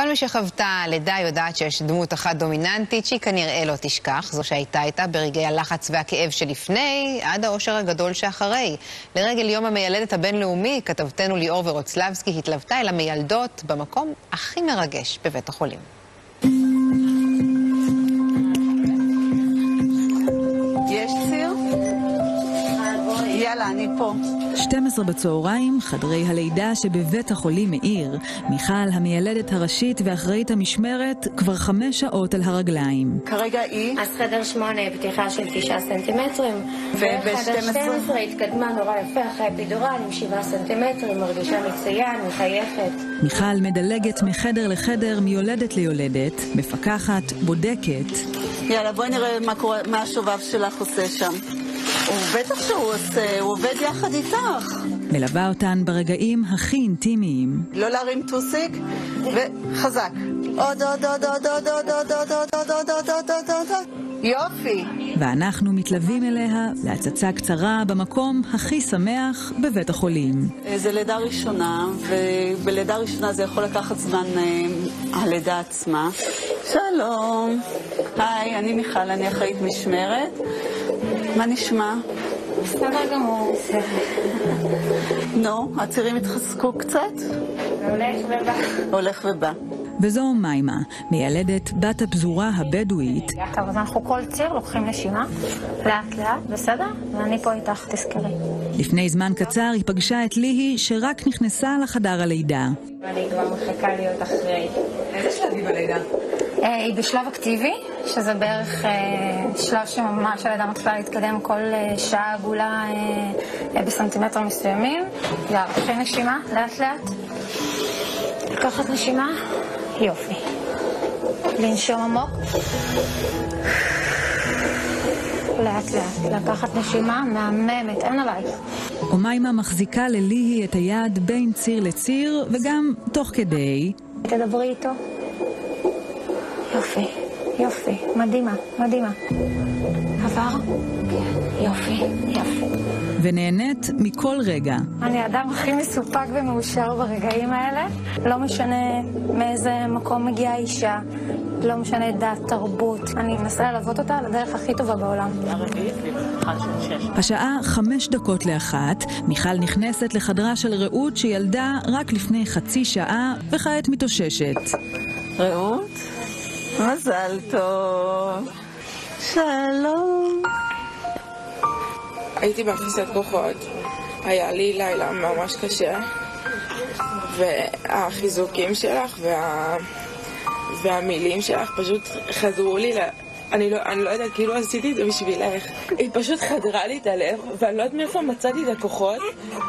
כל מי שחוותה לידה יודעת שיש דמות אחת דומיננטית שהיא כנראה לא תשכח, זו שהייתה איתה ברגעי הלחץ והכאב שלפני, עד האושר הגדול שאחרי. לרגל יום המיילדת הבינלאומי, כתבתנו ליאור ורוצלבסקי התלוותה אל המיילדות במקום הכי מרגש בבית החולים. יש ציר? יאללה, אני פה. 12 בצהריים, חדרי הלידה שבבית החולים מאיר. מיכל, המיילדת הראשית ואחראית המשמרת, כבר חמש שעות על הרגליים. כרגע היא, אז חדר שמונה, פתיחה של תשעה סנטימטרים. וב- וחדר 12? 12 התקדמה נורא יפה אחרי אפידורל עם שבעה סנטימטרים, מרגישה מצוין, מחייכת. מיכל מדלגת מחדר לחדר, מיולדת ליולדת, מפקחת, בודקת. יאללה, בואי נראה מה קורה, מה השובב שלך עושה שם. בטח שהוא עושה, הוא עובד יחד איתך. מלווה אותן ברגעים הכי אינטימיים. לא להרים טוסיק, וחזק. עוד, עוד, עוד, עוד, עוד, עוד, עוד, עוד, עוד, עוד, עוד, עוד, עוד, עוד, עוד, עוד. יופי. ואנחנו מתלווים אליה להצצה קצרה במקום הכי שמח בבית החולים. אה, זה לידה ראשונה, ובלידה ראשונה זה יכול לקחת זמן אה, הלידה עצמה. שלום. היי, אני מיכל, אני אחראית משמרת. מה נשמע? בסדר גמור. נו, הצירים התחזקו קצת? הולך ובא. הולך ובא. וזו מיימה, מיילדת בת הפזורה הבדואית, טוב, אז אנחנו כל ציר לוקחים נשימה, לאט לאט, בסדר? ואני פה איתך, תזכרי. לפני זמן קצר היא פגשה את ליהי שרק נכנסה לחדר הלידה. אני כבר מחכה להיות אחראית. איזה שלבים בלידה? אה, היא בשלב אקטיבי, שזה בערך אה, שלב שממש הלידה מתחילה להתקדם כל אה, שעה עגולה בסנטימטרים מסוימים. קחי נשימה, לאט לאט. לקחת נשימה, יופי. לנשום עמוק. לאט לאט, לקחת נשימה מהממת, אין עלייך. ומיימה מחזיקה לליהי את היד בין ציר לציר, וגם תוך כדי, תדברי איתו. יופי, יופי, מדהימה, מדהימה. עבר? כן. יופי, יופי. ונהנית מכל רגע. אני האדם הכי מסופק ומאושר ברגעים האלה. לא משנה מאיזה מקום מגיעה האישה, לא משנה דת, תרבות. אני מנסה ללוות אותה לדרך הכי טובה בעולם. השעה חמש דקות לאחת, מיכל נכנסת לחדרה של רעות שילדה רק לפני חצי שעה, וכעת מתאוששת. רעות, מזל טוב. שלום. הייתי באפיסת כוחות, היה לי לילה ממש קשה, והחיזוקים שלך וה... והמילים שלך פשוט חדרו לי ל... אני לא, אני לא יודעת, כאילו עשיתי את זה בשבילך. היא פשוט חדרה לי את הלב, ואני לא יודעת מאיפה מצאתי את הכוחות.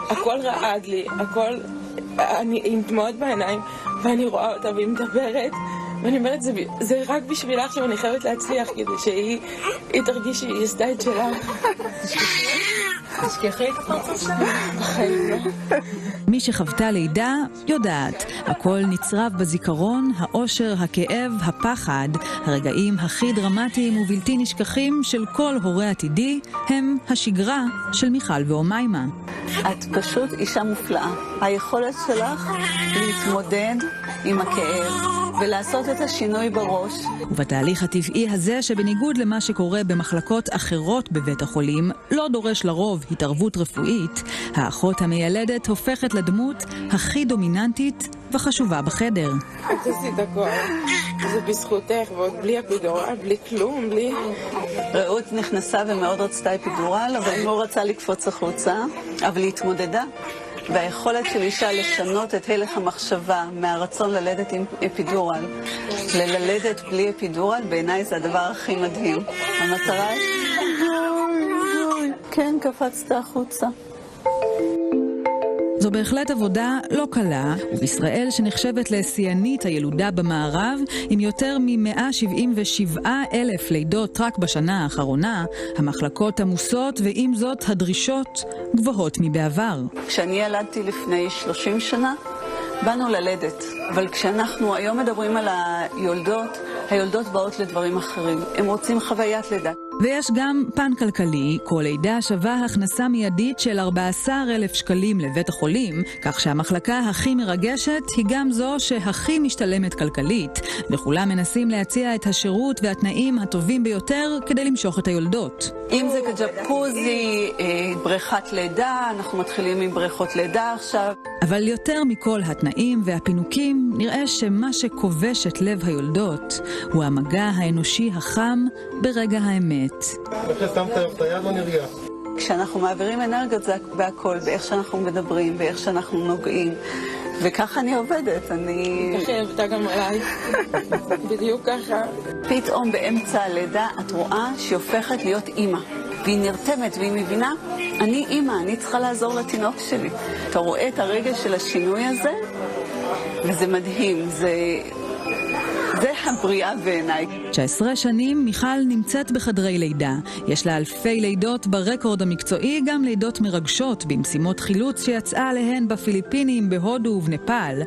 הכל רעד לי, הכל... אני עם דמעות בעיניים, ואני רואה אותה והיא מדברת, ואני אומרת, זה, זה רק בשבילה עכשיו, אני חייבת להצליח כדי שהיא היא תרגיש שהיא עשתה את שלה. תשכחי את הפרצוף שלך. בחיים לא. מי שחוותה לידה, יודעת. הכל נצרב בזיכרון, האושר, הכאב, הפחד. הרגעים הכי דרמטיים ובלתי נשכחים של כל הורה עתידי, הם השגרה של מיכל ואומיימה. את פשוט אישה מופלאה. היכולת שלך להתמודד עם הכאב ולעשות את השינוי בראש. ובתהליך הטבעי הזה, שבניגוד למה שקורה במחלקות אחרות בבית החולים, לא דורש לרוב התערבות רפואית, האחות המיילדת הופכת לדמות הכי דומיננטית וחשובה בחדר. את עשית הכל. זה בזכותך, ועוד בלי אפידורל, בלי כלום, בלי... רעות נכנסה ומאוד רצתה אפידורל, אבל היא לא רצה לקפוץ החוצה, אבל היא התמודדה. והיכולת של אישה לשנות את הלך המחשבה מהרצון ללדת עם אפידורל לללדת בלי אפידורל, בעיניי זה הדבר הכי מדהים. המטרה. כן, קפצת החוצה. זו בהחלט עבודה לא קלה, ובישראל שנחשבת לשיאנית הילודה במערב, עם יותר מ-177 אלף לידות רק בשנה האחרונה, המחלקות עמוסות, ועם זאת הדרישות גבוהות מבעבר. כשאני ילדתי לפני 30 שנה, באנו ללדת. אבל כשאנחנו היום מדברים על היולדות, היולדות באות לדברים אחרים. הם רוצים חוויית לידה. ויש גם פן כלכלי, כל לידה שווה הכנסה מיידית של 14,000 שקלים לבית החולים, כך שהמחלקה הכי מרגשת היא גם זו שהכי משתלמת כלכלית, וכולם מנסים להציע את השירות והתנאים הטובים ביותר כדי למשוך את היולדות. אם זה ג'פוזי, אה, בריכת לידה, אנחנו מתחילים עם בריכות לידה עכשיו. אבל יותר מכל התנאים והפינוקים, נראה שמה שכובש את לב היולדות הוא המגע האנושי החם ברגע האמת. לא. כשאנחנו מעבירים אנרגיות זה בהכל, באיך שאנחנו מדברים, באיך שאנחנו נוגעים. וככה אני עובדת, אני... ככה היא עבדה גם עליי. בדיוק ככה. פתאום באמצע הלידה את רואה שהיא הופכת להיות אימא. והיא נרתמת והיא מבינה, אני אימא, אני צריכה לעזור לתינוק שלי. אתה רואה את הרגע של השינוי הזה, וזה מדהים, זה... זה הבריאה בעיניי. 19 שנים מיכל נמצאת בחדרי לידה. יש לה אלפי לידות ברקורד המקצועי, גם לידות מרגשות במשימות חילוץ שיצאה עליהן בפיליפינים, בהודו ובנפאל.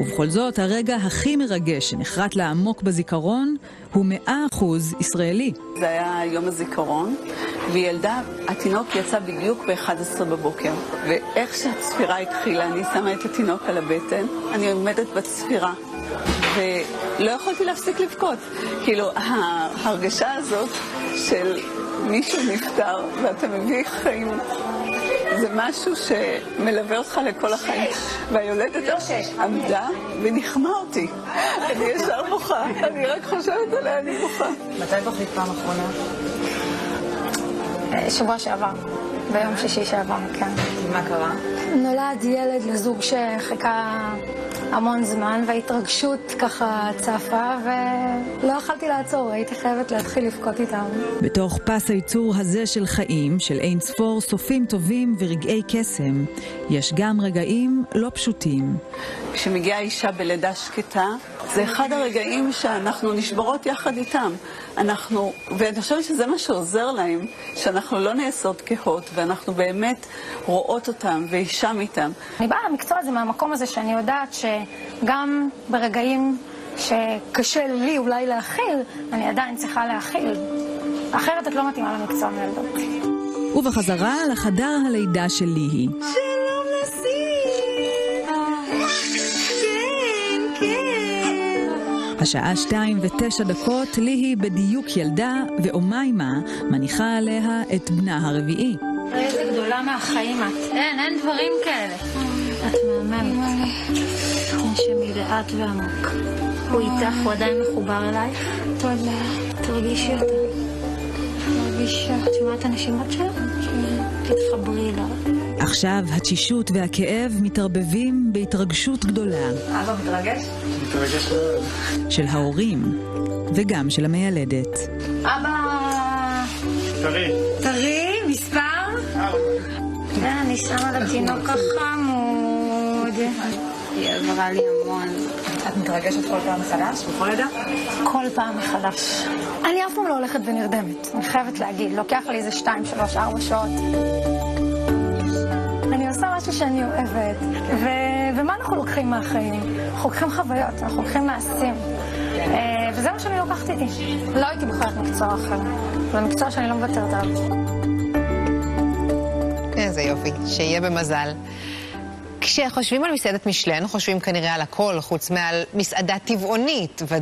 ובכל זאת, הרגע הכי מרגש שנחרט לה עמוק בזיכרון הוא 100% ישראלי. זה היה יום הזיכרון, והיא ילדה, התינוק יצא בדיוק ב-11 בבוקר. ואיך שהצפירה התחילה, אני שמה את התינוק על הבטן, אני עומדת בצפירה. ולא יכולתי להפסיק לבכות. כאילו, ההרגשה הזאת של מישהו נפטר ואתה מביא חיים, זה משהו שמלווה אותך לכל החיים. והיולדת עמדה וניחמה אותי. אני ישר בוכה, אני רק חושבת עליה, אני בוכה. מתי בכית פעם אחרונה? שבוע שעבר, ביום שישי שעבר, כן. מה קרה? נולד ילד לזוג שחיכה המון זמן, וההתרגשות ככה צפה, ולא יכלתי לעצור, הייתי חייבת להתחיל לבכות איתם. בתוך פס הייצור הזה של חיים, של אין ספור סופים טובים ורגעי קסם, יש גם רגעים לא פשוטים. כשמגיעה אישה בלידה שקטה, זה אחד הרגעים שאנחנו נשברות יחד איתם. אנחנו, ואני חושבת שזה מה שעוזר להם, שאנחנו לא נעשות כהות, ואנחנו באמת רואות אותם ואישם איתם. אני באה למקצוע הזה מהמקום הזה שאני יודעת שגם ברגעים שקשה לי אולי להכיל, אני עדיין צריכה להכיל. אחרת את לא מתאימה למקצוע מילדות. ובחזרה לחדר הלידה של ליהי. השעה שתיים ותשע דקות, ליהי בדיוק ילדה, ואומיימה מניחה עליה את בנה הרביעי. איזה גדולה מהחיים את. אין, אין דברים כאלה. את מהממת. נשמי לאט ועמוק. הוא איתך, הוא עדיין מחובר אלייך? תודה. תרגישי אותה. מרגישה. את שומעת את הנשימות? כן. תתחברי לה. עכשיו התשישות והכאב מתערבבים בהתרגשות גדולה. אבא מתרגש? מתרגש מאוד. של ההורים, וגם של המיילדת. אבא... טרי. טרי? מספר? אני שמה לתינוק החמוד. היא עברה לי המון. את מתרגשת כל פעם מחדש, בכל לידה? כל פעם מחדש. אני אף פעם לא הולכת ונרדמת, אני חייבת להגיד. לוקח לי איזה שתיים, שלוש, ארבע שעות. משהו שאני אוהבת. ו- ומה אנחנו לוקחים מהחיים? אנחנו לוקחים חוויות, אנחנו לוקחים מעשים. אה, וזה מה שאני לוקחת איתי. לא הייתי בוחרת מקצוע אחר. זה מקצוע שאני לא מוותרת עליו. איזה יופי, שיהיה במזל. כשחושבים על מסעדת משלן, חושבים כנראה על הכל, חוץ מעל מסעדה טבעונית. ודאי